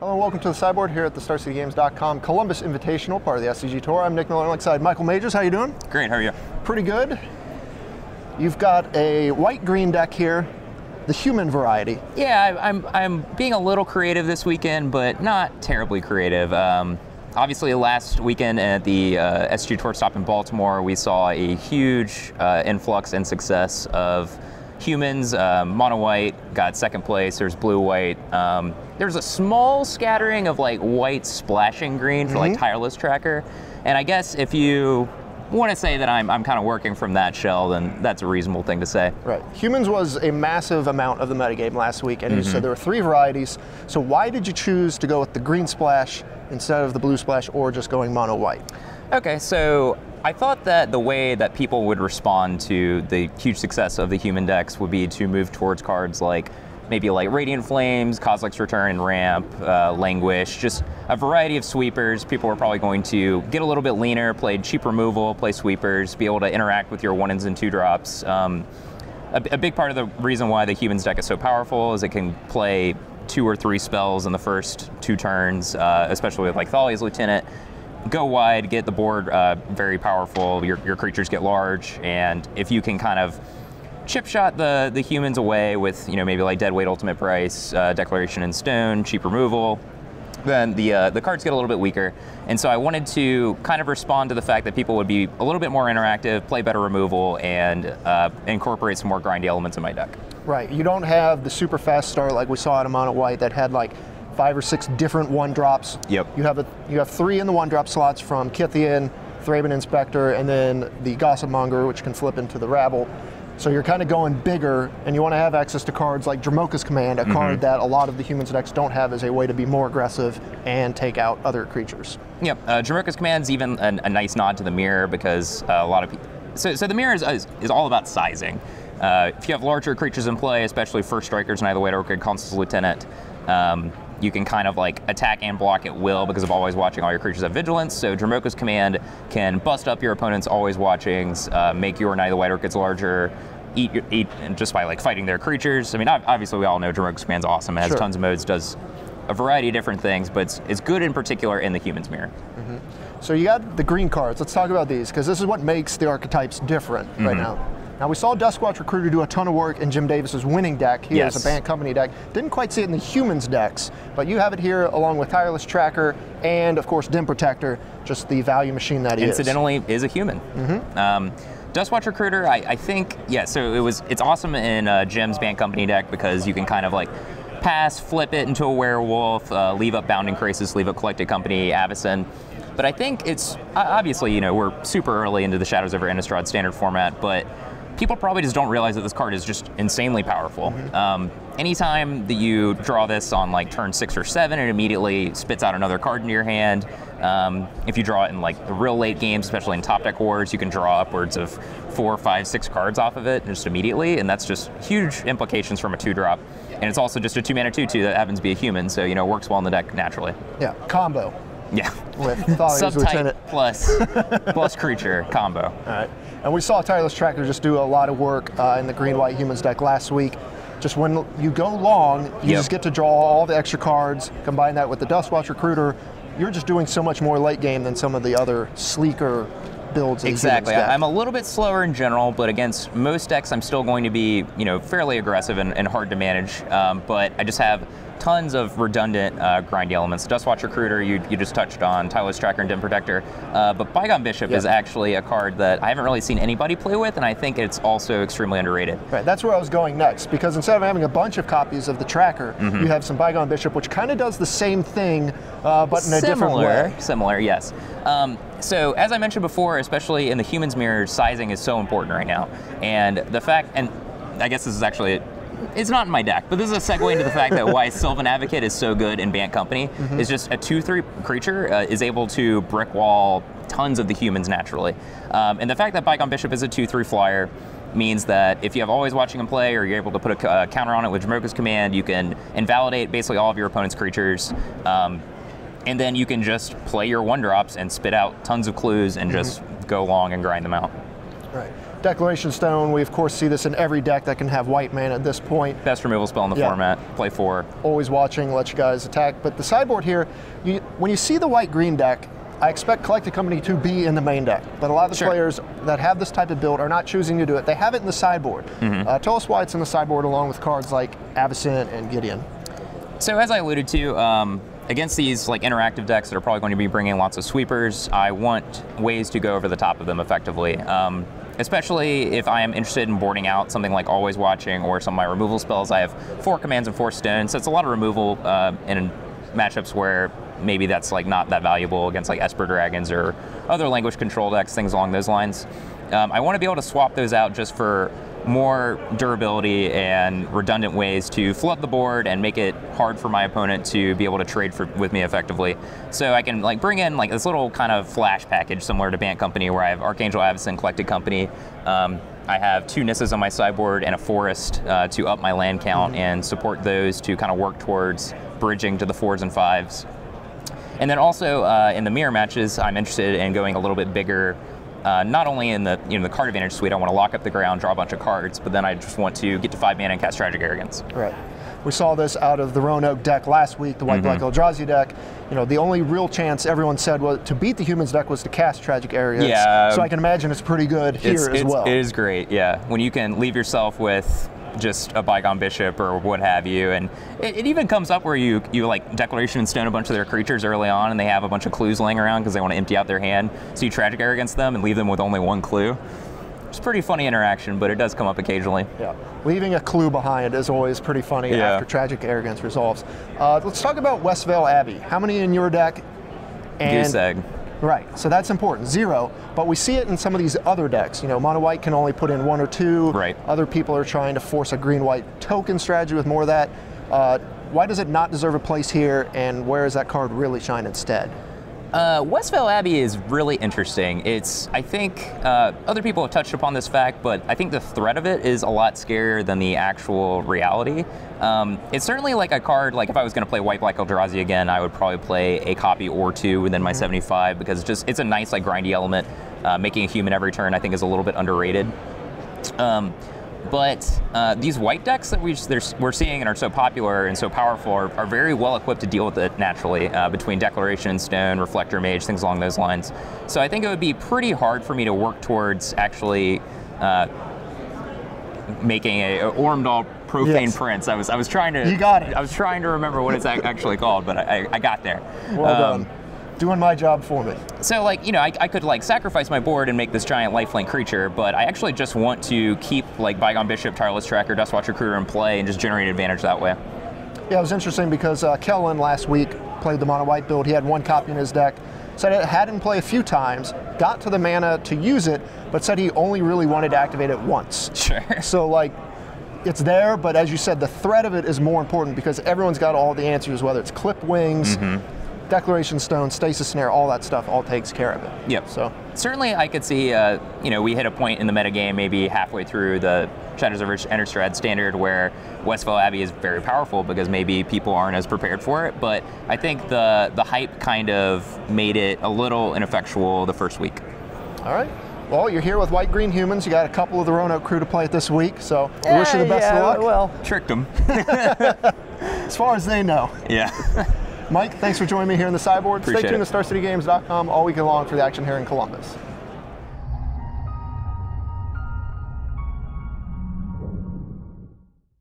Hello and welcome to the sideboard here at the StarCityGames.com Columbus Invitational, part of the SCG Tour. I'm Nick Miller alongside Michael Majors. How you doing? Great, how are you? Pretty good. You've got a white-green deck here, the human variety. Yeah, I, I'm, I'm being a little creative this weekend, but not terribly creative. Um, obviously, last weekend at the uh, SCG Tour stop in Baltimore, we saw a huge uh, influx and success of humans. Um, mono white got second place. There's blue white. Um, there's a small scattering of like white splashing green for like mm-hmm. tireless tracker. And I guess if you want to say that I'm, I'm kind of working from that shell, then that's a reasonable thing to say. Right. Humans was a massive amount of the metagame last week, and you said mm-hmm. there were three varieties. So why did you choose to go with the green splash instead of the blue splash, or just going mono white? Okay, so I thought that the way that people would respond to the huge success of the human decks would be to move towards cards like maybe like Radiant Flames, Kozilek's Return Ramp, uh, Languish, just a variety of sweepers. People are probably going to get a little bit leaner, play cheap removal, play sweepers, be able to interact with your one ins and two drops. Um, a, a big part of the reason why the humans deck is so powerful is it can play two or three spells in the first two turns, uh, especially with like Thalia's Lieutenant. Go wide, get the board uh, very powerful. Your, your creatures get large, and if you can kind of chip shot the the humans away with you know maybe like dead weight ultimate price, uh, declaration in stone, cheap removal, then the uh, the cards get a little bit weaker. And so I wanted to kind of respond to the fact that people would be a little bit more interactive, play better removal, and uh, incorporate some more grindy elements in my deck. Right. You don't have the super fast start like we saw in mono white that had like five or six different one drops. Yep. You have a you have three in the one drop slots from Kytheon, Thraben Inspector, and then the Gossip Monger, which can flip into the Rabble. So you're kind of going bigger, and you want to have access to cards like Dromoka's Command, a card that a lot of the humans decks don't have as a way to be more aggressive and take out other creatures. Yep. Uh, Dromoka's Command's even a, a nice nod to the mirror because uh, a lot of people. So, so the mirror is, is, is all about sizing. Uh, if you have larger creatures in play, especially first strikers, Knight of the White Orchid, Consul's Lieutenant, um, you can kind of like attack and block at will because of always watching all your creatures have vigilance. So Dromoka's command can bust up your opponent's always watchings, uh, make your Knight of the White Orchids larger, eat, eat just by like fighting their creatures. I mean, obviously we all know Dromoka's command's awesome. It has Sure. tons of modes, does a variety of different things, but it's, it's good in particular in the humans mirror. So you got the green cards. Let's talk about these because this is what makes the archetypes different right Mm-hmm. now. Now we saw Duskwatch Recruiter do a ton of work in Jim Davis's winning deck. He has Yes. a Bant Company deck. Didn't quite see it in the humans decks, but you have it here along with Tireless Tracker and of course Den Protector, just the value machine that he is. incidentally is a human. Um, Duskwatch Recruiter, I, I think, yeah. So it was, it's awesome in uh, Jim's Bant Company deck because you can kind of like pass, flip it into a werewolf, uh, leave up Bounding Krasis, leave up Collected Company, Avacyn. But I think it's obviously, you know, we're super early into the Shadows over Innistrad standard format, but people probably just don't realize that this card is just insanely powerful. Um, anytime that you draw this on like turn six or seven, it immediately spits out another card into your hand. Um, if you draw it in like the real late games, especially in top deck wars, you can draw upwards of four, five, six cards off of it just immediately, and that's just huge implications from a two drop. And it's also just a two mana two two that happens to be a human, so you know it works well in the deck naturally. Yeah, combo Yeah. with Thalia's Subtype Lieutenant. plus plus creature combo. All right. And we saw Tireless Tracker just do a lot of work uh, in the green white humans deck last week. Just when you go long, you Yep. just get to draw all the extra cards. Combine that with the Duskwatch Recruiter, you're just doing so much more late game than some of the other sleeker builds. Exactly. deck. I'm a little bit slower in general, but against most decks, I'm still going to be, you know, fairly aggressive and, and hard to manage. Um, but I just have tons of redundant uh, grindy elements. Duskwatch Recruiter, you, you just touched on, Tireless Tracker and Den Protector. Uh, but Bygone Bishop Yep. is actually a card that I haven't really seen anybody play with, and I think it's also extremely underrated. Right, that's where I was going next because instead of having a bunch of copies of the tracker, Mm-hmm. you have some Bygone Bishop, which kind of does the same thing, uh, but in a different way. Similar, yes. Um, so as I mentioned before, especially in the humans mirror, sizing is so important right now, and the fact, and I guess this is actually. It's not in my deck, but this is a segue into the fact that why Sylvan Advocate is so good in Bant Company is just a 2-3 creature uh, is able to brick wall tons of the humans naturally. Um, and the fact that Bygone Bishop is a 2-3 flyer means that if you have always watching him play or you're able to put a uh, counter on it with Dromoka's command, you can invalidate basically all of your opponent's creatures. Um, and then you can just play your one drops and spit out tons of clues and just go long and grind them out. Right. Declaration Stone, we of course see this in every deck that can have white mana at this point. Best removal spell in the Yeah. format. Play four. Always watching, let you guys attack. But the sideboard here, you, when you see the white green deck, I expect Collected Company to be in the main deck. But a lot of the Sure. players that have this type of build are not choosing to do it. They have it in the sideboard. Mm-hmm. Uh, tell us why it's in the sideboard along with cards like Avacyn and Gideon. So as I alluded to, um, against these like interactive decks that are probably going to be bringing lots of sweepers, I want ways to go over the top of them effectively. Um, especially if I am interested in boarding out something like Always Watching or some of my removal spells. I have four commands and four stones, so it's a lot of removal uh, in matchups where maybe that's like not that valuable against like Esper Dragons or other Languish control decks, things along those lines. Um, I want to be able to swap those out just for more durability and redundant ways to flood the board and make it hard for my opponent to be able to trade for, with me effectively. So I can like bring in like this little kind of flash package similar to Bant Company where I have Archangel Avacyn Collected Company. Um, I have two Nissas on my sideboard and a forest uh, to up my land count and support those to kind of work towards bridging to the fours and fives. And then also uh, in the mirror matches, I'm interested in going a little bit bigger. Uh, not only in the you know the card advantage suite, I want to lock up the ground, draw a bunch of cards, but then I just want to get to five mana and cast Tragic Arrogance. Right. We saw this out of the Roanoke deck last week, the White Black Mm-hmm. Eldrazi deck. You know, the only real chance everyone said was to beat the humans deck was to cast Tragic Arrogance. Yeah. So I can imagine it's pretty good here It's, as it's- well. It is great, yeah. When you can leave yourself with just a bygone bishop or what have you, and it, it even comes up where you you like declaration and stone a bunch of their creatures early on, and they have a bunch of clues laying around because they want to empty out their hand. So you tragic arrogance them and leave them with only one clue. It's a pretty funny interaction, but it does come up occasionally. Yeah. Leaving a clue behind is always pretty funny Yeah. after Tragic Arrogance resolves. Uh, let's talk about Westvale Abbey. How many in your deck? And, Goose egg. Right, so that's important. Zero, but we see it in some of these other decks. You know, mono white can only put in one or two. Right. Other people are trying to force a green white token strategy with more of that. Uh, why does it not deserve a place here, and where does that card really shine instead? Uh, Westvale Abbey is really interesting. It's, I think, uh, other people have touched upon this fact, but I think the threat of it is a lot scarier than the actual reality. Um, it's certainly like a card, like if I was going to play White Black Eldrazi again, I would probably play a copy or two within my 75 because it's just, it's a nice, like, grindy element. Uh, making a human every turn, I think, is a little bit underrated. Um, but uh, these white decks that we, we're seeing and are so popular and so powerful are, are very well equipped to deal with it naturally uh, between Declaration, Stone, Reflector Mage, things along those lines. So I think it would be pretty hard for me to work towards actually uh, making a, a Ormendahl Profane Yes. Prince. I was I was trying to You got it. I was trying to remember what it's actually called, but I, I got there. Well Um, done. Doing my job for me. so like you know I, I could like sacrifice my board and make this giant lifelink creature but i actually just want to keep like bygone bishop tireless tracker duskwatch recruiter in play and just generate advantage that way Yeah, it was interesting because uh, Kellen last week played the mono white build. He had one copy in his deck. Said it had him play a few times, got to the mana to use it, but said he only really wanted to activate it once. sure So like, it's there, but as you said, the threat of it is more important because everyone's got all the answers, whether it's clip wings, declaration stone, stasis snare, all that stuff, all takes care of it. Yep. So certainly i could see uh, you know we hit a point in the metagame maybe halfway through the shadows of Innistrad standard where westvale abbey is very powerful because maybe people aren't as prepared for it but i think the the hype kind of made it a little ineffectual the first week all right. Well, you're here with White Green Humans. You got a couple of the Roanoke crew to play it this week, so we wish you the best of luck. well tricked them as far as they know. yeah Mike, thanks for joining me here in the sideboard. Stay tuned it. to StarCityGames.com all week long for the action here in Columbus.